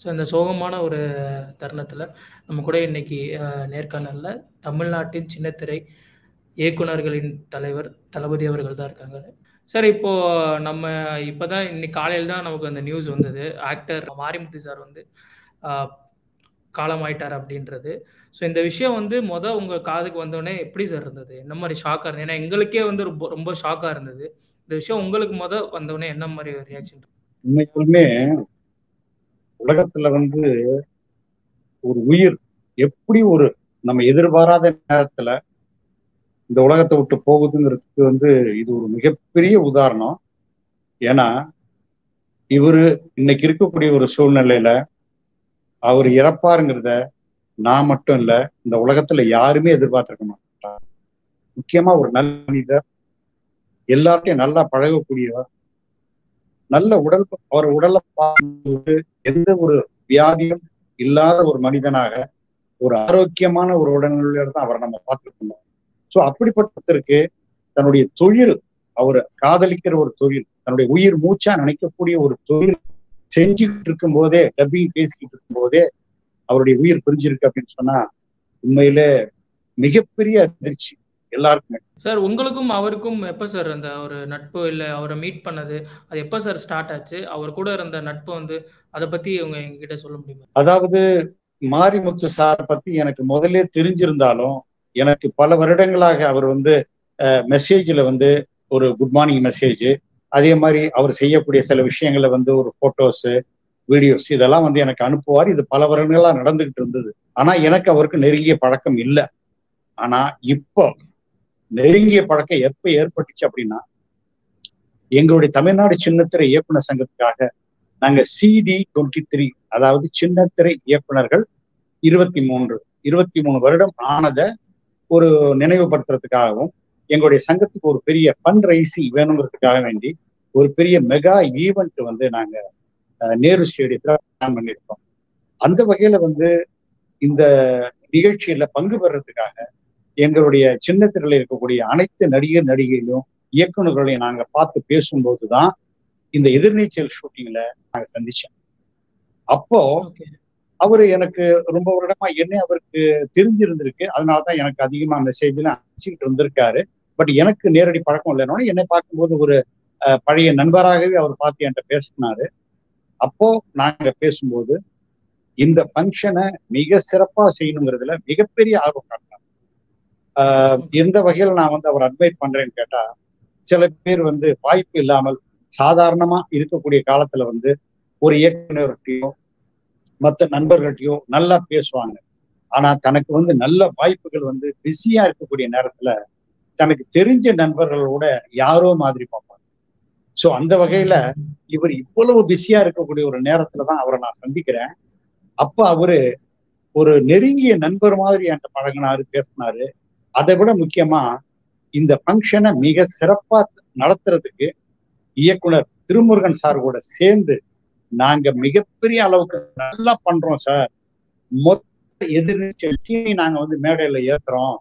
So இந்த சோகமான ஒரு தருணத்தில் நம்ம கூட இன்னைக்கு நேர்காணலில் தமிழ்நாட்டின் சின்னத்திரை இயக்குனர்களின் தலைவர் தளபதி அவர்கள் தான் இருக்காங்க. சார் இப்போ நம்ம இப்போ தான் இன்னைக்கு காலையில் தான் நமக்கு அந்த நியூஸ் வந்தது. ஆக்டர் மாரிமுத்து சார் வந்து காலமாயிட்டார் அப்படின்றது. ஸோ இந்த விஷயம் வந்து மொதல் உங்கள் காதுக்கு வந்தோடனே எப்படி சார் இருந்தது? என்ன மாதிரி ஷாக்காக இருந்தது? ஏன்னா எங்களுக்கே வந்து ரொம்ப ரொம்ப ஷாக்காக இருந்தது. இந்த விஷயம் உங்களுக்கு மொதல் வந்தோடனே என்ன மாதிரி ரியாக்ஷன் உண்மையாலுமே உலகத்துல வந்து ஒரு உயிர் எப்படி ஒரு நம்ம எதிர்பாராத நேரத்துல இந்த உலகத்தை விட்டு போகுதுங்கிறதுக்கு வந்து இது ஒரு மிகப்பெரிய உதாரணம். ஏன்னா இவரு இன்னைக்கு இருக்கக்கூடிய ஒரு சூழ்நிலையில அவர் இறப்பாருங்கிறத நான் மட்டும் இல்ல இந்த உலகத்துல யாருமே எதிர்பார்த்திருக்க மாட்டார் முக்கியமா ஒரு நல்ல மனிதர் எல்லார்ட்டையும் நல்லா பழகக்கூடியவர் நல்ல உடல் அவர் உடலை பார்க்கும்போது எந்த ஒரு வியாதியும் இல்லாத ஒரு மனிதனாக ஒரு ஆரோக்கியமான ஒரு உடல்நிலையில தான் அவரை நம்ம பார்த்துருக்கோம். ஸோ அப்படிப்பட்டதற்கு தன்னுடைய தொழில் அவர் காதலிக்கிற ஒரு தொழில் தன்னுடைய உயிர் மூச்சா நினைக்கக்கூடிய ஒரு தொழில் செஞ்சுக்கிட்டு இருக்கும் போதே டப்பிங் பேசிக்கிட்டு இருக்கும் போதே அவருடைய உயிர் பிரிஞ்சிருக்கு அப்படின்னு சொன்னா உண்மையிலே மிகப்பெரிய அதிர்ச்சி. எல்லாருக்குமே. சார் உங்களுக்கும் அவருக்கும் எப்போ சார் அந்த ஒரு நட்பு இல்லை அவரை மீட் பண்ணது அது எப்போ சார் ஸ்டார்ட் ஆச்சு? அவர் கூட இருந்த நட்பு வந்து அதை பற்றி உங்க எங்ககிட்ட சொல்ல முடியுமா? அதாவது மாரிமுத்து சார் பத்தி எனக்கு முதல்ல தெரிஞ்சிருந்தாலும் எனக்கு பல வருடங்களாக அவர் வந்து மெசேஜ்ல வந்து ஒரு குட் மார்னிங் மெசேஜ் அதே மாதிரி அவர் செய்யக்கூடிய சில விஷயங்களை வந்து ஒரு போட்டோஸ் வீடியோஸ் இதெல்லாம் வந்து எனக்கு அனுப்புவார். இது பல வருடங்களா நடந்துகிட்டு இருந்தது. ஆனா எனக்கு அவருக்கு நெருங்கிய பழக்கம் இல்லை. ஆனா இப்போ நெருங்கிய பழக்கம் எப்ப ஏற்பட்டுச்சு அப்படின்னா எங்களுடைய தமிழ்நாடு சின்னத்திரை இயக்குனர் சங்கத்துக்காக நாங்க சிடி டுவெண்ட்டி த்ரீ அதாவது சின்னத்திரை இயக்குனர்கள் இருபத்தி மூன்று இருபத்தி மூணு வருடம் ஆனதை ஒரு நினைவுபடுத்துறதுக்காகவும் எங்களுடைய சங்கத்துக்கு ஒரு பெரிய ஃபண்ட் ரைசிங் வேணுங்கிறதுக்காக வேண்டி ஒரு பெரிய மெகா ஈவெண்ட் வந்து நாங்க நேரு ஸ்டேடியத்துல பிளான் பண்ணியிருக்கோம். அந்த வகையில வந்து இந்த நிகழ்ச்சியில பங்கு பெறதுக்காக எங்களுடைய சின்னத்திரையில் இருக்கக்கூடிய அனைத்து நடிகர் நடிகைகளும் இயக்குநர்களையும் நாங்க பார்த்து பேசும்போது தான் இந்த எதிர்நீச்சல் ஷூட்டிங்ல நாங்க சந்திச்சோம். அப்போ அவரு எனக்கு ரொம்ப வருடமா என்ன அவருக்கு தெரிஞ்சிருந்திருக்கு. அதனாலதான் எனக்கு அதிகமா மெசேஜ்ல அனுப்பிச்சுக்கிட்டு இருந்திருக்காரு. பட் எனக்கு நேரடி பழக்கம் இல்லைனோட என்னை பார்க்கும்போது ஒரு பழைய நண்பராகவே அவர் பார்த்து என்கிட்ட பேசினாரு. அப்போ நாங்க பேசும்போது இந்த ஃபங்க்ஷனை மிக சிறப்பா செய்யணுங்கிறதுல மிகப்பெரிய ஆர்வம் ஆஹ் எந்த வகையில் நான் வந்து அவர் அட்வைட் பண்றேன்னு கேட்டா சில பேர் வந்து வாய்ப்பு இல்லாமல் சாதாரணமா இருக்கக்கூடிய காலத்துல வந்து ஒரு இயக்குனர்கிட்டயோ மற்ற நண்பர்கள்ட்டயோ நல்லா பேசுவாங்க. ஆனா தனக்கு வந்து நல்ல வாய்ப்புகள் வந்து பிஸியா இருக்கக்கூடிய நேரத்துல தனக்கு தெரிஞ்ச நண்பர்களோட யாரோ மாதிரி பார்ப்பாங்க. சோ அந்த வகையில இவர் இவ்வளவு பிஸியா இருக்கக்கூடிய ஒரு நேரத்துல தான் அவரை நான் சந்திக்கிறேன். அப்ப அவரு ஒரு நெருங்கிய நண்பர் மாதிரி என்கிட்ட பழகினாரு பேசினாரு. அதை விட முக்கியமா இந்த ஃபங்க்ஷனை மிக சிறப்பா நடத்துறதுக்கு இயக்குனர் திருமுருகன் சார் கூட சேர்ந்து நாங்க மிகப்பெரிய அளவுக்கு நல்லா பண்றோம் சார் மொத்த எதிர்நீச்சல் டீமை நாங்க வந்து மேடையில ஏத்துறோம்.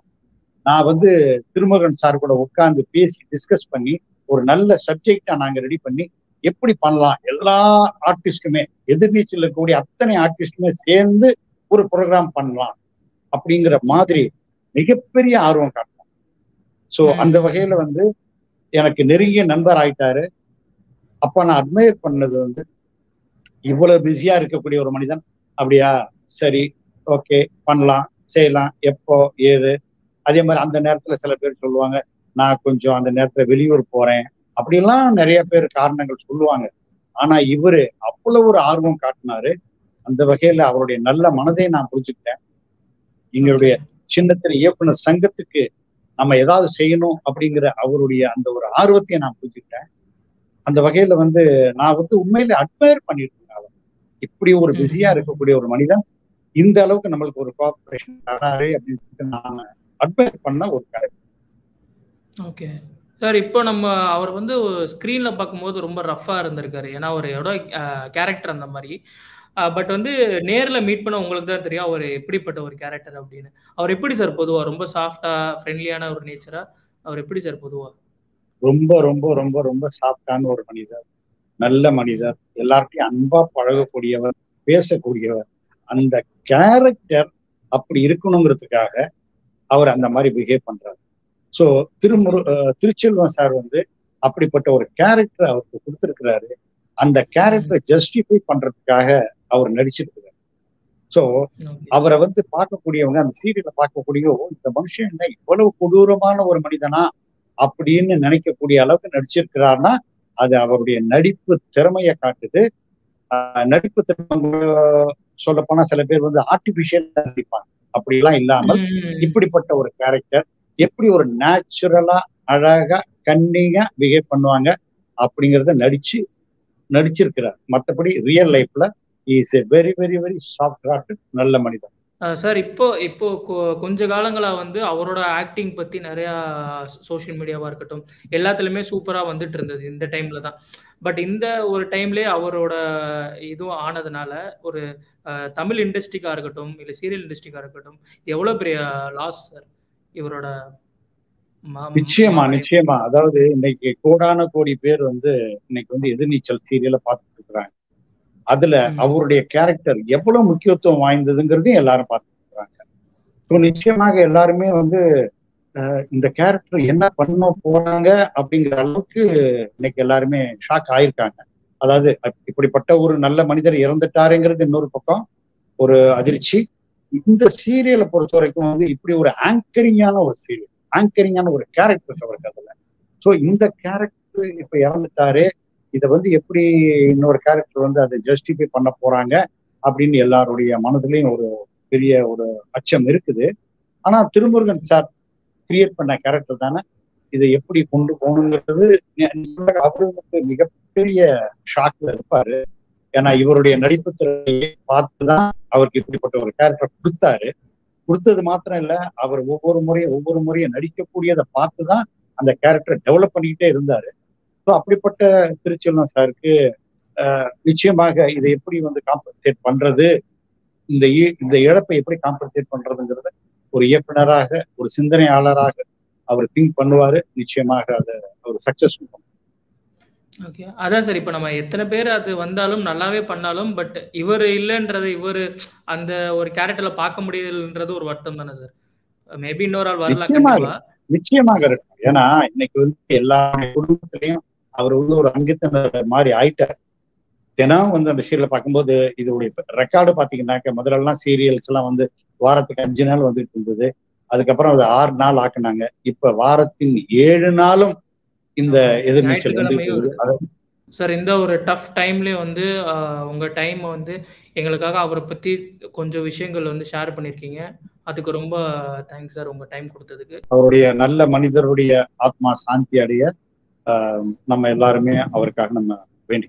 நான் வந்து திருமுருகன் சார் கூட உட்கார்ந்து பேசி டிஸ்கஸ் பண்ணி ஒரு நல்ல சப்ஜெக்டா நாங்க ரெடி பண்ணி எப்படி பண்ணலாம்? எல்லா ஆர்டிஸ்டுமே எதிர்நீச்சல் இருக்கக்கூடிய அத்தனை ஆர்டிஸ்டுமே சேர்ந்து ஒரு ப்ரோக்ராம் பண்ணலாம். அப்படிங்கிற மாதிரி மிகப்பெரிய ஆர்வம் காட்டணும் சோ அந்த வகையில வந்து எனக்கு நெருங்கிய நண்பர் ஆயிட்டாரு. அப்ப நான் அட்மையர் பண்ணது வந்து இவ்வளவு பிஸியா இருக்கக்கூடிய ஒரு மனிதன். அப்படியா? சரி ஓகே பண்ணலாம் செய்யலாம் எப்போ ஏது? அதே மாதிரி அந்த நேரத்துல சில பேர் சொல்லுவாங்க நான் கொஞ்சம் அந்த நேரத்துல வெளியூர் போறேன். அப்படிலாம் நிறைய பேர் காரணங்கள் சொல்லுவாங்க. ஆனா இவரு அவ்வளவு ஒரு ஆர்வம் காட்டினாரு. அந்த வகையில அவருடைய நல்ல மனதை நான் புரிஞ்சுக்கிட்டேன். எங்களுடைய சின்னத்திரை இயக்குனர் சங்கத்துக்கு நம்ம ஏதாவது செய்யணும் அப்படிங்கிற அவருடைய அந்த ஒரு ஆர்வத்தையும் நான் புரிஞ்சுக்கிட்டேன். அந்த வகையில வந்து நான் வந்து உண்மையில அட்மயர் பண்ணிட்டு இருக்கேன் அவர். இப்படி ஒரு பிஸியா இருக்கக்கூடிய ஒரு மனிதன் இந்த அளவுக்கு நம்மளுக்கு ஒரு கோஆபரேஷன் தராரு அப்படின்னு சொல்லிட்டு நான் அட்மயர் பண்ண ஒரு கதை ஓகே. சார் இப்போ நம்ம அவர் வந்து ஸ்க்ரீனில் பார்க்கும்போது ரொம்ப ரஃப்பாக இருந்திருக்காரு. ஏன்னா அவரோட கேரக்டர் அந்த மாதிரி. பட் வந்து நேரில் மீட் பண்ண உங்களுக்கு தான் தெரியும் அவர் எப்படிப்பட்ட ஒரு கேரக்டர் அப்படின்னு. அவர் எப்படி சார் பொதுவாக ரொம்ப சாஃப்டாக ஃப்ரெண்ட்லியான ஒரு நேச்சரா அவர் எப்படி சார் பொதுவாக ரொம்ப ரொம்ப ரொம்ப ரொம்ப சாஃப்டான ஒரு மனிதர். நல்ல மனிதர். எல்லார்ட்டையும் அன்பா பழகக்கூடியவர் பேசக்கூடியவர். அந்த கேரக்டர் அப்படி இருக்கணுங்கிறதுக்காக அவர் அந்த மாதிரி பிஹேவ் பண்றாரு. ஸோ திருமுரு திருச்செல்வம் சார் வந்து அப்படிப்பட்ட ஒரு கேரக்டர் அவருக்கு கொடுத்திருக்கிறாரு. அந்த கேரக்டரை ஜஸ்டிஃபை பண்றதுக்காக அவர் நடிச்சிருக்கிறார். ஓகே அவரை வந்து பார்க்கக்கூடியவங்க அந்த சீரியலை பார்க்கக்கூடிய "ஓ, இந்த மனுஷன் என்ன இவ்வளவு கொடூரமான ஒரு மனிதனா அப்படின்னு நினைக்கக்கூடிய அளவுக்கு நடிச்சிருக்கிறார்னா அது அவருடைய நடிப்பு திறமையை காட்டுது. நடிப்பு திறமை சொல்ல போனா சில பேர் வந்து ஆர்டிபிஷியல் நடிப்பாங்க. அப்படிலாம் இல்லாமல். இப்படிப்பட்ட ஒரு கேரக்டர் எப்படி ஒரு நேச்சுரலா அழகா கன்னிங்கா பிஹேவ் பண்ணுவாங்க அப்படிங்கறத நடிச்சு நடிச்சிருக்கிறார். மற்றபடி ரியல் லைஃப்ல is a very very very soft heart நல்ல மனிதன். சார் இப்போ இப்போ கொஞ்ச காலங்களா வந்து அவரோட ஆக்டிங் பத்தி நிறைய சோஷியல் மீடியாவா இருக்கட்டும் எல்லாத்துலயுமே சூப்பரா வந்துட்டு இருந்தது இந்த டைம்ல தான். பட் இந்த ஒரு டைம்லயே அவரோட இதுவும் ஆனதுனால ஒரு தமிழ் இண்டஸ்ட்ரிக்கா இருக்கட்டும் இல்ல சீரியல் இண்டஸ்ட்ரிக்கா இருக்கட்டும் எவ்வளவு பெரிய லாஸ் சார் இவரோட நிச்சயமா நிச்சயமா. அதாவது இன்னைக்கு கோடான கோடி பேர் வந்து இன்னைக்கு வந்து எதிர்நீச்சல் சீரியலை பார்த்துட்டு இருக்கிறாங்க. அதுல. அவருடைய கேரக்டர் எவ்வளவு முக்கியத்துவம் வாய்ந்ததுங்கிறதையும் எல்லாரும் பார்த்துட்டு இருக்கிறாங்க ஸோ நிச்சயமாக எல்லாருமே வந்து இந்த கேரக்டர் என்ன பண்ண போறாங்க அப்படிங்கிற அளவுக்கு இன்னைக்கு எல்லாருமே ஷாக் ஆயிருக்காங்க. அதாவது இப்படிப்பட்ட ஒரு நல்ல மனிதர் இறந்துட்டாருங்கிறது இன்னொரு பக்கம் ஒரு அதிர்ச்சி. இந்த சீரியலை பொறுத்த வரைக்கும் வந்து இப்படி ஒரு ஆங்கரிங்கான ஒரு சீரியல் ஆங்கரிங்கான ஒரு கேரக்டர் அவருக்கு அதுல. ஸோ இந்த கேரக்டர் இப்ப இறந்துட்டாரு இதை வந்து எப்படி இன்னொரு கேரக்டர் வந்து அதை ஜஸ்டிஃபை பண்ண போறாங்க அப்படின்னு எல்லாருடைய மனசுலயும் ஒரு பெரிய ஒரு அச்சம் இருக்குது. ஆனா திருமுருகன் சார் கிரியேட் பண்ண கேரக்டர் தானே? இதை எப்படி கொண்டு போகணுங்கிறது அவருக்கு மிகப்பெரிய ஷாக்ல இருப்பாரு. ஏன்னா இவருடைய நடிப்பு திறமையை பார்த்துதான் அவருக்கு இப்படிப்பட்ட ஒரு கேரக்டர் கொடுத்தாரு. கொடுத்தது மாத்திரம் இல்ல அவர் ஒவ்வொரு முறையும் ஒவ்வொரு முறையும் நடிக்கக்கூடியதை பார்த்துதான் அந்த கேரக்டரை டெவலப் பண்ணிக்கிட்டே இருந்தாரு. ஸோ அப்படிப்பட்ட திருச்செல்வம் சாருக்கு நிச்சயமாக இதை எப்படி வந்து காம்பன்சேட் பண்றது இந்த இந்த இழப்பை எப்படி காம்பன்சேட் பண்றதுங்கிறத ஒரு இயக்குனராக ஒரு சிந்தனையாளராக அவர் திங்க் பண்ணுவாரு. நிச்சயமாக அதை அவர் சக்சஸ் ஓகே அதான் சார் இப்போ நம்ம எத்தனை பேர் அது வந்தாலும் நல்லாவே பண்ணாலும் பட் இவர் இல்லைன்றது இவர் அந்த ஒரு கேரக்டர்ல பார்க்க முடியலன்றது ஒரு வருத்தம் தானே சார் மேபி இன்னொரு ஆள் வரலாம் நிச்சயமாக. நிச்சயமாக இருக்கும் ஏன்னா இன்னைக்கு வந்து எல்லா குடும்பத்திலையும் அவர் வந்து ஒரு அங்கத்தினர் மாதிரி ஆயிட்டார். தினம் வந்து அந்த சீரியலை பார்க்கும்போது இதோடைய ரெக்கார்டு பாத்தீங்கன்னாக்க முதல்ல எல்லாம் சீரியல்ஸ் எல்லாம் வந்து வாரத்துக்கு அஞ்சு நாள் வந்துட்டு இருந்தது. அதுக்கப்புறம் அது ஆறு நாள் ஆக்குனாங்க. இப்ப வாரத்தின் ஏழு நாளும் இந்த. எதிர்நீச்சல் வந்து சார் இந்த ஒரு டஃப் டைம்லயே வந்து உங்க டைம் வந்து எங்களுக்காக அவரை பத்தி கொஞ்சம் விஷயங்கள் வந்து ஷேர் பண்ணிருக்கீங்க அதுக்கு ரொம்ப தேங்க்ஸ் சார் உங்க டைம் கொடுத்ததுக்கு. அவருடைய நல்ல மனிதருடைய ஆத்மா சாந்தி அடைய நம்ம எல்லாருமே அவருக்காக நம்ம வேண்டி